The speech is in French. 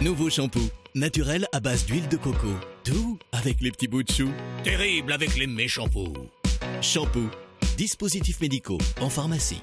Nouveau shampoo, naturel à base d'huile de coco. Doux avec les petits bouts de chou. Terrible avec les méchampoos. Shampoo, dispositifs médicaux en pharmacie.